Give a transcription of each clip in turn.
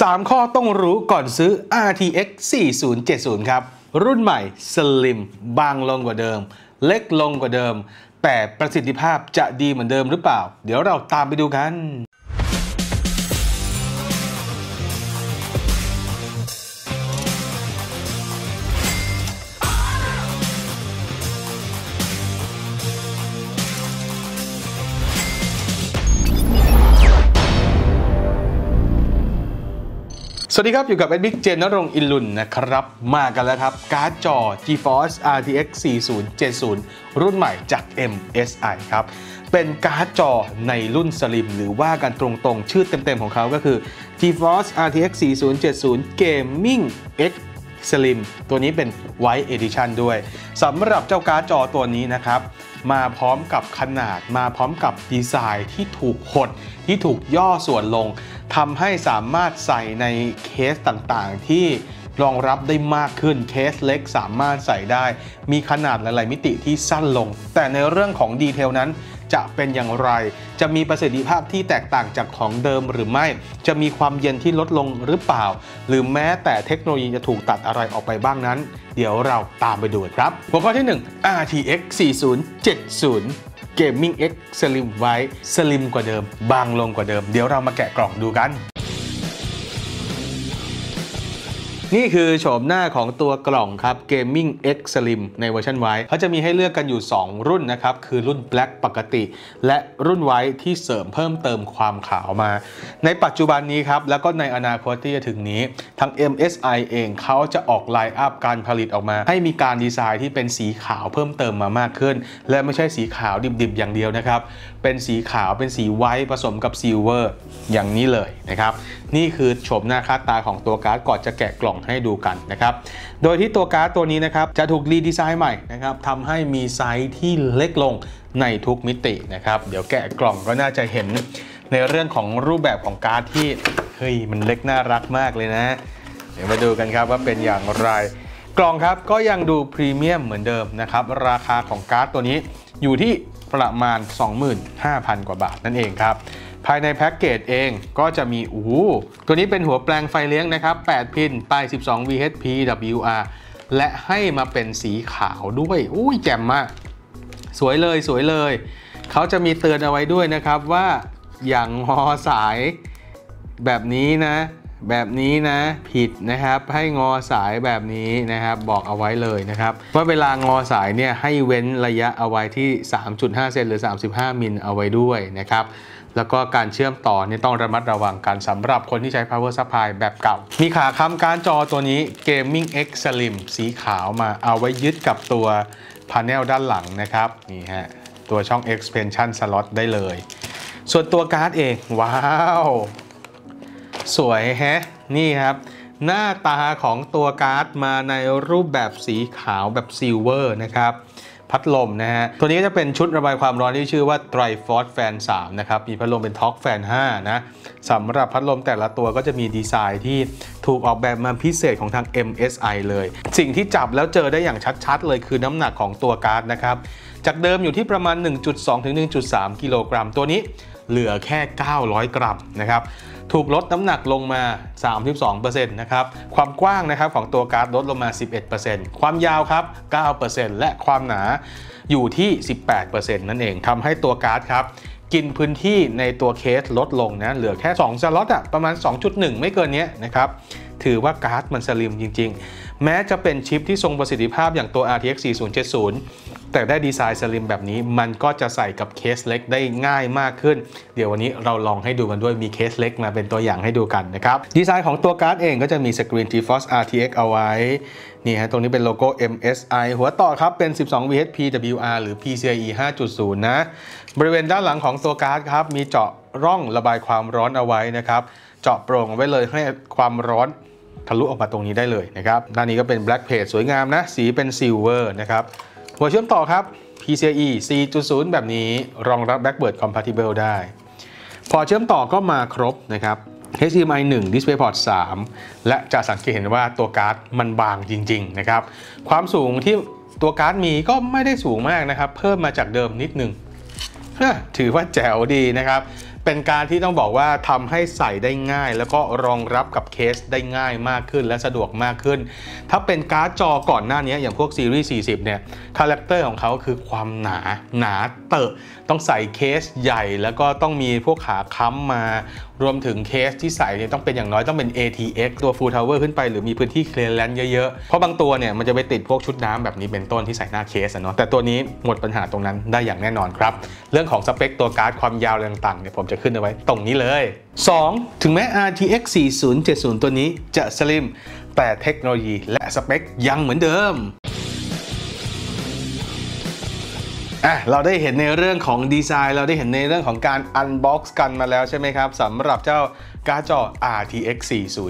3 ข้อต้องรู้ก่อนซื้อ RTX 4070 ครับ รุ่นใหม่สลิมบางลงกว่าเดิม เล็กลงกว่าเดิม แต่ประสิทธิภาพจะดีเหมือนเดิมหรือเปล่า เดี๋ยวเราตามไปดูกัน สวัสดีครับ อยู่กับ Edbic เจนนรงอินลุนนะครับ มากันแล้วครับ การ์ดจอ GeForce RTX 4070 รุ่นใหม่จาก MSI ครับ เป็นการ์ดจอในรุ่น slim หรือว่ากันตรงๆ ชื่อเต็มๆของเขาก็คือ GeForce RTX 4070 Gaming X Slim ตัวนี้เป็น White Edition ด้วยสำหรับเจ้าการ์ดจอตัวนี้นะครับ มาพร้อมกับขนาด มาพร้อมกับดีไซน์ที่ถูกหดที่ถูกย่อส่วนลงทำให้สามารถใส่ในเคสต่างๆ ที่รองรับได้มากขึ้นเคสเล็กสามารถใส่ได้ มีขนาดหลาย ๆ มิติที่สั้นลง แต่ในเรื่องของดีเทลนั้น จะเป็นอย่างไร จะมีประสิทธิภาพที่แตกต่างจากของเดิมหรือไม่ จะมีความเย็นที่ลดลงหรือเปล่า หรือแม้แต่เทคโนโลยีจะถูกตัดอะไรออกไปบ้างนั้น เดี๋ยวเราตามไปดูครับ หัวข้อที่ 1 RTX 4070 Gaming X Slim ไว้ Slim กว่าเดิม บางลงกว่าเดิม เดี๋ยวเรามาแกะกล่องดูกัน นี่คือโฉมหน้าของตัวกล่องครับ Gaming X Slim ในเวอร์ชันไว้เขาจะมีให้เลือกกันอยู่ 2 รุ่นนะครับ คือรุ่น Black ปกติ และรุ่นไว้ที่เสริมเพิ่มเติมความขาวมา ในปัจจุบันนี้ครับ แล้วก็ในอนาคตที่จะถึงนี้ ทาง MSI เองเขาจะออกไลน์อัพการผลิตออกมา ให้มีการดีไซน์ที่เป็นสีขาวเพิ่มเติมมามากขึ้น และไม่ใช่สีขาวดิบๆ อย่างเดียวนะครับ เป็นสีขาวเป็นสี white ผสมกับ silver อย่างนี้เลยนะครับ นี่คือโฉมหน้าค่าตาของตัวการ์ดก่อนจะแกะกล่องให้ดูกันนะครับโดยที่ตัวการ์ดตัวนี้นะครับจะถูก redesign ใหม่นะครับทำให้มีไซส์ที่เล็กลงในทุกมิตินะครับเดี๋ยวแกะกล่องก็น่าจะเห็นในเรื่องของรูปแบบของการ์ดที่เฮ้ยมันเล็กน่ารักมากเลยนะ เดี๋ยวมาดูกันครับว่าเป็นอย่างไร กล่องครับก็ยังดูพรีเมียมเหมือนเดิมนะครับราคาของการ์ดตัวนี้อยู่ที่ประมาณ 25,000 กว่าบาทนั่นเองครับ ภายในแพ็กเกจเองก็จะมีอู้ตัวนี้เป็นหัวแปลงไฟเลี้ยงนะครับ 8 พินป้าย12 VHP WR และให้มาเป็นสีขาวด้วย อุ้ยแจ่มมาก สวยเลยสวยเลย เขาจะมีเตือนเอาไว้ด้วยนะครับว่าอย่างงอสายแบบนี้นะ แบบนี้นะผิดนะครับ ให้งอสายแบบนี้นะครับ บอกเอาไว้เลยนะครับว่าเวลางอสายเนี่ยให้เว้นระยะเอาไว้ที่ 3.5 เซนหรือ 35 มิลเอาไว้ด้วยนะครับ แล้วก็การเชื่อมต่อนี่ต้องระมัดระวังกันสำหรับคนที่ใช้ power supply แบบเก่า มีขาค้ำการจอตัวนี้ Gaming X Slim สีขาวมาเอาไว้ยึดกับตัวพาเนลด้านหลังนะครับนี่ฮะตัวช่อง expansion slot ได้เลย ส่วนตัวการ์ดเอง ว้าว สวยแฮะ นี่ครับ หน้าตาของตัวการ์ดมาในรูปแบบสีขาวแบบ silver นะครับ พัดลมนะฮะ ตัวนี้ก็จะเป็นชุดระบายความร้อนที่ชื่อว่า Triforce Fan 3นะครับ มีพัดลมเป็น Torque Fan 5นะสำหรับพัดลมแต่ละตัวก็จะมีดีไซน์ที่ ถูกออกแบบมาพิเศษของทาง MSI เลย สิ่งที่จับแล้วเจอได้อย่างชัดๆ เลยคือน้ำหนักของตัวการ์ดนะครับ จากเดิมอยู่ที่ประมาณ 1.2 ถึง 1.3 กิโลกรัม ตัวนี้เหลือแค่ 900 กรัมนะครับถูกลดน้ำหนักลงมา 32%นะครับ ความกว้างนะครับของตัวการ์ดลดลงมา 11%ความยาวครับ 9%และความหนาอยู่ที่ 18%นั่นเองทำให้ตัวการ์ดครับ กินพื้นที่ในตัวเคสลดลงนะเหลือแค่2สล็อตอะประมาณ 2.1 ไม่เกินนี้นะครับ ถือว่าการ์ดมัน slim จริง ๆ แม้จะเป็นชิปที่ทรงประสิทธิภาพอย่างตัว RTX 4070 แต่ได้ดีไซน์ slim แบบนี้ มันก็จะใส่กับเคสเล็กได้ง่ายมากขึ้น เดี๋ยววันนี้เราลองให้ดูกันด้วยมีเคสเล็กมาเป็นตัวอย่างให้ดูกันนะครับ ดีไซน์ของตัวการ์ดเองก็จะมีสกรีน GeForce RTX เอาไว้นี่ฮะตรงนี้เป็นโลโก้ MSI หัวต่อครับเป็น 12VHPWR หรือ PCIe 5.0 นะ บริเวณด้านหลังของตัวการ์ดครับมีเจาะร่องระบายความร้อนเอาไว้นะครับ เจาะโปร่งไว้เลยให้ความร้อน ทะลุออกมาตรงนี้ได้เลยนะครับด้านนี้ก็เป็น Black Plate สวยงามนะ สีเป็น Silver นะครับ หัวเชื่อมต่อครับ PCIe 4.0 แบบนี้รองรับ Backward Compatible ได้ พอเชื่อมต่อก็มาครบนะครับ HDMI 1 DisplayPort 3 และจะสังเกตเห็นว่าตัวการ์ดมันบางจริง ๆ นะครับ ความสูงที่ตัวการ์ดมีก็ไม่ได้สูงมากนะครับ เพิ่มมาจากเดิมนิดนึงถือว่าแจ๋วดีนะครับ เป็นการที่ต้องบอกว่าทำให้ใส่ได้ง่าย แล้วก็รองรับกับเคสได้ง่ายมากขึ้น และสะดวกมากขึ้น ถ้าเป็นการ์ดจอก่อนหน้านี้อย่างพวกซีรีส์40 เนี่ย character ของเขาคือความหนาหนาเตอะ ต้องใส่เคสใหญ่ แล้วก็ต้องมีพวกขาค้ำมารวมถึงเคสที่ใส่เนี่ยต้องเป็นอย่างน้อยต้องเป็น ATX ตัว Full Tower ขึ้นไปหรือมีพื้นที่ clearance เยอะๆ เพราะบางตัวเนี่ยมันจะไปติดพวกชุดน้ำแบบนี้เป็นต้นที่ใส่หน้าเคสอะเนาะแต่ตัวนี้หมดปัญหาตรงนั้นได้อย่างแน่นอนครับ เรื่องของสเปคตัวการ์ดความยาวอะไรต่างๆเนี่ยผมจะขึ้นเอาไว้ตรงนี้เลย 2. ถึงแม้ RTX 4070 ตัวนี้จะ slim แต่เทคโนโลยีและสเปคยังเหมือนเดิม อะเราได้เห็นในเรื่องของดีไซน์ เราได้เห็นในเรื่องของการ unbox กันมาแล้วใช่ไหมครับสำหรับเจ้าการ์ดจอ RTX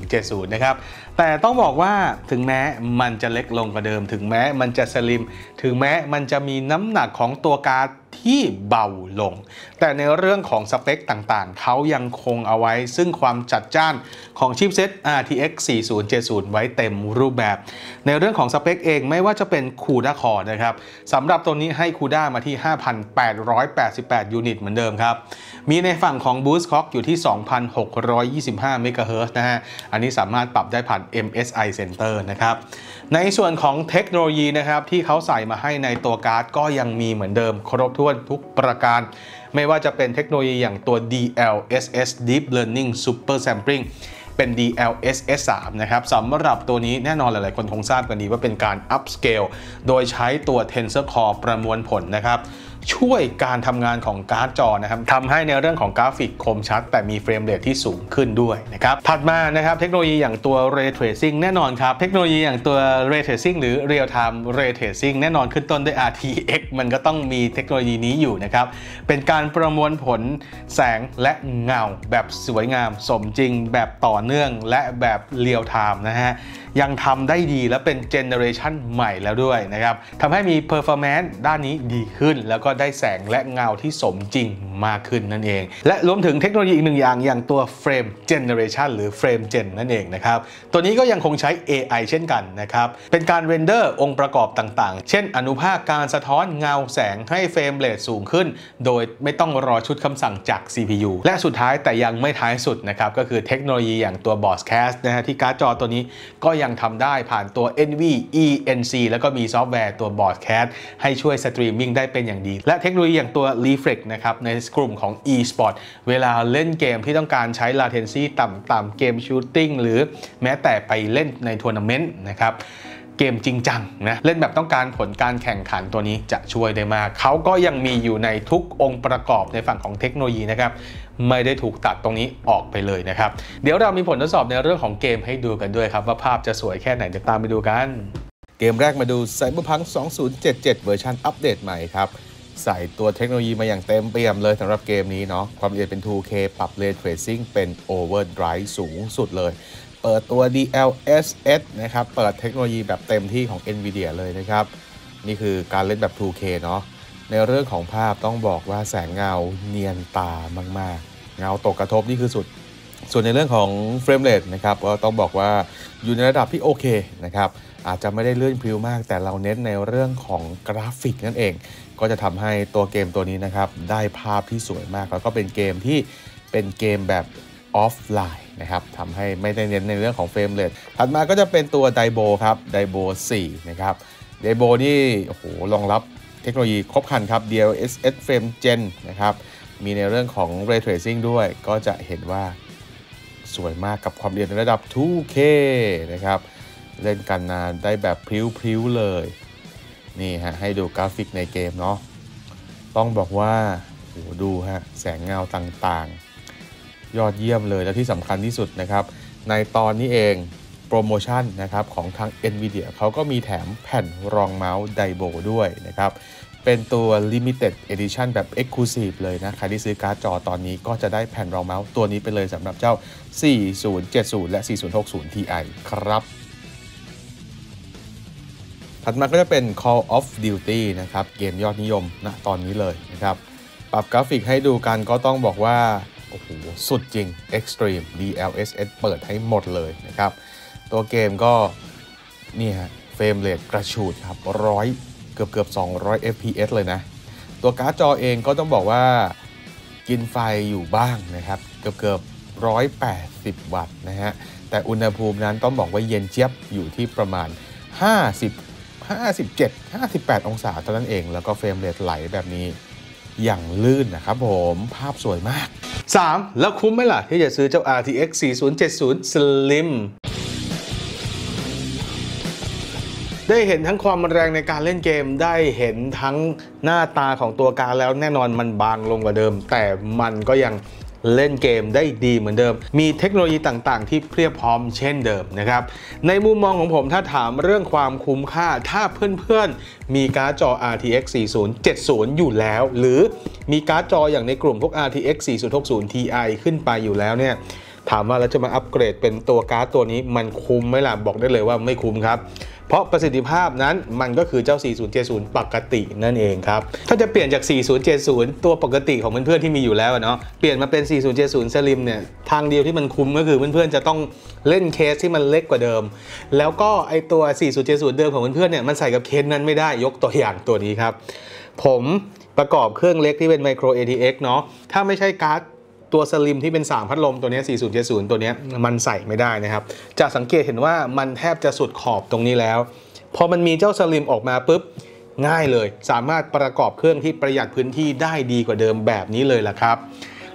4070 นะครับ แต่ต้องบอกว่าถึงแม้มันจะเล็กลงกว่าเดิม ถึงแม้มันจะ slim ถึงแม้มันจะมีน้ำหนักของตัวการ์ด ที่เบาลง แต่ในเรื่องของสเปคต่างๆ เขายังคงเอาไว้ซึ่งความจัดจ้านของ chipset RTX 4070 ไว้เต็มรูปแบบ ในเรื่องของสเปคเองไม่ว่าจะเป็น CUDA Core นะครับสำหรับตัวนี้ให้ CUDA มาที่ 5,888 unit เหมือนเดิมครับ มีในฝั่งของ Boost Clock อยู่ที่ 2,625 MHz นะฮะ อันนี้สามารถปรับได้ผ่าน MSI Center นะครับ ในส่วนของเทคโนโลยีนะครับที่เขาใส่มาให้ในตัวการ์ดก็ยังมีเหมือนเดิม ครบถ้วนทุกประการ ไม่ว่าจะเป็นเทคโนโลยีอย่างตัว DLSS Deep Learning Super Sampling เป็น DLSS 3นะครับสำหรับตัวนี้แน่นอนหลาย ๆ คนคงทราบกันดีว่าเป็นการ upscale โดยใช้ตัว Tensor Core ประมวลผลนะครับ ช่วยการทำงานของการ์ดจอนะครับทำให้ในเรื่องของกราฟิกคมชัด แต่มี frame rate ที่สูงขึ้นด้วยนะครับถัดมานะครับเทคโนโลยีอย่างตัว Ray Tracing แน่นอนครับ เทคโนโลยีอย่างตัว Ray Tracing หรือ Real Time Ray Tracing แน่นอนขึ้นต้นด้วย RTX มันก็ต้องมีเทคโนโลยีนี้อยู่นะครับ เป็นการประมวลผลแสงและเงาแบบสวยงามสมจริงแบบต่อเนื่องและแบบเรียลไทม์นะฮะ ยังทำได้ดีและเป็นเจเนอเรชันใหม่แล้วด้วยนะครับทำให้มี performance ด้านนี้ดีขึ้น แล้วก็ได้แสงและเงาที่สมจริงมากขึ้นนั่นเอง และรวมถึงเทคโนโลยีอีกหนึ่งอย่างอย่างตัว Frame Generation หรือ Frame Gen นั่นเองนะครับตัวนี้ก็ยังคงใช้ AI เช่นกันนะครับเป็นการ render องค์ประกอบต่าง ๆ เช่น อนุภาคการสะท้อนเงาแสงให้ frame rate สูงขึ้น โดยไม่ต้องรอชุดคำสั่งจาก CPU และสุดท้ายแต่ยังไม่ท้ายสุดนะครับก็คือเทคโนโลยีอย่างตัว Broadcast นะฮะที่การ์ดจอตัวนี้ก็ยังทำได้ผ่านตัว NVENC แล้วก็มีซอฟต์แวร์ตัว Broadcast ให้ช่วยสตรีมมิ่งได้เป็นอย่างดี และเทคโนโลยีอย่างตัว Reflex นะครับในกลุ่มของ e-sport เวลาเล่นเกมที่ต้องการใช้ latency ต่ำๆเกม shooting หรือแม้แต่ไปเล่นในทัวร์นาเมนต์นะครับ เกมจริงจังนะเล่นแบบต้องการผลการแข่งขันตัวนี้จะช่วยได้มาก เขาก็ยังมีอยู่ในทุกองค์ประกอบในฝั่งของเทคโนโลยีนะครับไม่ได้ถูกตัดตรงนี้ออกไปเลยนะครับ เดี๋ยวเรามีผลทดสอบในเรื่องของเกมให้ดูกันด้วยครับ ว่าภาพจะสวยแค่ไหนเดี๋ยวตามไปดูกัน เกมแรกมาดู Cyberpunk 2077 เวอร์ชันอัปเดตใหม่ครับใส่ตัวเทคโนโลยีมาอย่างเต็มเปี่ยมเลยสำหรับเกมนี้เนาะความละเอียดเป็น 2K ปรับ Ray Tracing เป็น Overdrive สูงสุดเลย เปิดตัว DLSS นะครับ เปิดเทคโนโลยีแบบเต็มที่ของ NVIDIA เลยนะครับ นี่คือการเล่นแบบ 2K เนาะ ในเรื่องของภาพต้องบอกว่าแสงเงาเนียนตามาก ๆ เงาตกกระทบนี่คือสุด ส่วนในเรื่องของเฟรมเรทนะครับ ก็ต้องบอกว่าอยู่ในระดับที่โอเคนะครับ อาจจะไม่ได้ลื่นพริ้วมาก แต่เราเน้นในเรื่องของกราฟิกนั่นเอง ก็จะทำให้ตัวเกมตัวนี้นะครับ ได้ภาพที่สวยมาก แล้วก็เป็นเกมที่เป็นเกมแบบ ออฟไลน์นะครับทำให้ไม่ได้เน้นในเรื่องของ frame rate ถัดมาก็จะเป็นตัว Diablo ครับ Diablo 4นะครับ Diablo นี่โอ้โหรองรับเทคโนโลยีครบครันครับ DLSS Frame Gen นะครับ มีในเรื่องของ Ray Tracing ด้วย ก็จะเห็นว่าสวยมากกับความละเอียดในระดับ 2K นะครับ เล่นกันนานได้แบบพริ้วๆเลย นี่ฮะ ให้ดูกราฟิกในเกมเนาะ ต้องบอกว่าโหดอยู่ฮะ แสงเงาต่างๆ ยอดเยี่ยมเลยแล้วที่สำคัญที่สุดนะครับ ในตอนนี้เองโปรโมชั่นนะครับของทาง NVIDIA เขาก็มีแถมแผ่นรองเมาส์ Diablo ด้วยนะครับเป็นตัว Limited Edition แบบ Exclusive เลยนะ ใครที่ซื้อการ์ดจอตอนนี้ก็จะได้แผ่นรองเมาส์ตัวนี้ไปเลยสำหรับเจ้า 4070 และ 4060 Ti ครับ ถัดมาก็จะเป็น Call of Duty นะครับ เกมยอดนิยมนะตอนนี้เลยนะครับ ปรับกราฟิกให้ดูกันก็ต้องบอกว่า โอ้โห สุดจริง Extreme DLSS เปิดให้หมดเลยนะครับ ตัวเกมก็ นี่ฮะ frame rate กระฉูดครับร้อยเกือบเกือบ200 fps เลยนะ ตัวการ์ดจอเองก็ต้องบอกว่ากินไฟอยู่บ้างนะครับ เกือบเกือบร้อยแปดสิบวัตต์นะฮะ แต่อุณหภูมินั้นต้องบอกว่าเย็นเจี๊ยบอยู่ที่ประมาณ 50 57 58 องศาเท่านั้นเอง แล้วก็เฟรมเรทไหลแบบนี้ อย่างลื่นนะครับผมภาพสวยมาก 3. แล้วคุ้มไหมล่ะ ที่จะซื้อเจ้า RTX 4070 Slim ได้เห็นทั้งความแรงในการเล่นเกมได้เห็นทั้งหน้าตาของตัวการ์ดแล้วแน่นอนมันบางลงกว่าเดิม แต่มันก็ยัง เล่นเกมได้ดีเหมือนเดิม มีเทคโนโลยีต่างๆ ที่เพียบพร้อมเช่นเดิมนะครับ ในมุมมองของผมถ้าถามเรื่องความคุ้มค่า ถ้าเพื่อนๆ มีการ์ดจอ RTX 4070 อยู่แล้ว หรือมีการ์ดจออย่างในกลุ่มพวก RTX 4060 Ti ขึ้นไปอยู่แล้วเนี่ยถามว่าแล้วจะมาอัปเกรดเป็นตัวการ์ดตัวนี้มันคุ้มไหมล่ะบอกได้เลยว่าไม่คุ้มครับ เพราะประสิทธิภาพนั้นมันก็คือเจ้า 4070 ปกตินั่นเองครับ ถ้าจะเปลี่ยนจาก 4070 ตัวปกติของเพื่อนๆที่มีอยู่แล้วเนาะ เปลี่ยนมาเป็น 4070 Slim เนี่ย ทางเดียวที่มันคุ้มก็คือเพื่อนๆจะต้องเล่นเคสที่มันเล็กกว่าเดิม แล้วก็ไอตัว 4070 เดิมของเพื่อนๆเนี่ย มันใส่กับเคสนั้นไม่ได้ ยกตัวอย่างตัวนี้ครับ ผมประกอบเครื่องเล็กที่เป็น Micro ATX เนาะ ถ้าไม่ใช่การ์ด ตัวสลิมที่เป็น 3 พัดลมตัวนี้ 4070 ตัวนี้มันใส่ไม่ได้นะครับ จะสังเกตเห็นว่ามันแทบจะสุดขอบตรงนี้แล้ว พอมันมีเจ้าสลิมออกมาปุ๊บง่ายเลย สามารถประกอบเครื่องที่ประหยัดพื้นที่ได้ดีกว่าเดิมแบบนี้เลยล่ะครับ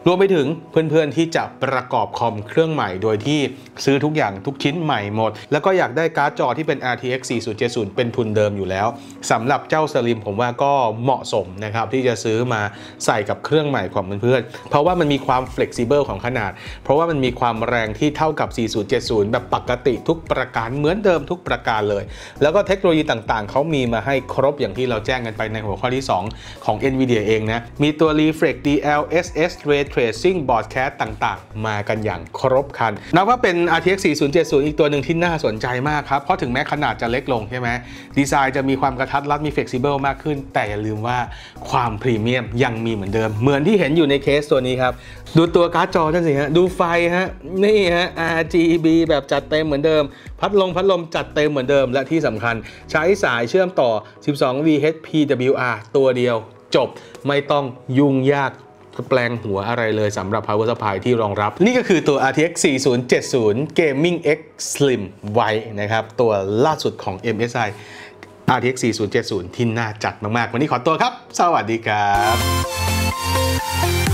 รวมไปถึงเพื่อนๆที่จะประกอบคอมเครื่องใหม่โดยที่ซื้อทุกอย่างทุกชิ้นใหม่หมด แล้วก็อยากได้การ์ดจอที่เป็น RTX 4070 เป็นทุนเดิมอยู่แล้วสำหรับเจ้าสลิมผมว่าก็เหมาะสมนะครับที่จะซื้อมาใส่กับเครื่องใหม่ของเพื่อนๆ เพราะว่ามันมีความ flexible ของขนาด เพราะว่ามันมีความแรงที่เท่ากับ 4070 แบบปกติทุกประการเหมือนเดิมทุกประการเลย แล้วก็เทคโนโลยีต่างๆ เขามีมาให้ครบอย่างที่เราแจ้งกันไปในหัวข้อที่ 2 ของ NVIDIA เองนะ มีตัว Reflex DLSS Ray Tracing Broadcast ต่างๆ มากันอย่างครบคัน นับว่าเป็น RTX 4070 อีกตัวหนึ่งที่น่าสนใจมากครับ เพราะถึงแม้ขนาดจะเล็กลงใช่ไหมดีไซน์จะมีความกระทัดรัดมี flexible มากขึ้น แต่อย่าลืมว่าความพรีเมียมยังมีเหมือนเดิม เหมือนที่เห็นอยู่ในเคสตัวนี้ครับ ดูตัวการ์ดจอนั่นสิฮะดูไฟฮะนี่ฮะ RGB แบบจัดเต็มเหมือนเดิม พัดลมพัดลมจัดเต็มเหมือนเดิมและที่สำคัญ ใช้สายเชื่อมต่อ 12 VHPWR ตัวเดียวจบไม่ต้องยุ่งยาก แปลงหัวอะไรเลยสำหรับ power supply ที่รองรับ นี่ก็คือตัว RTX 4070 Gaming X Slim White นะครับ ตัวล่าสุดของ MSI RTX 4070 ที่น่าจัดมาก ๆ วันนี้ขอตัวครับ สวัสดีครับ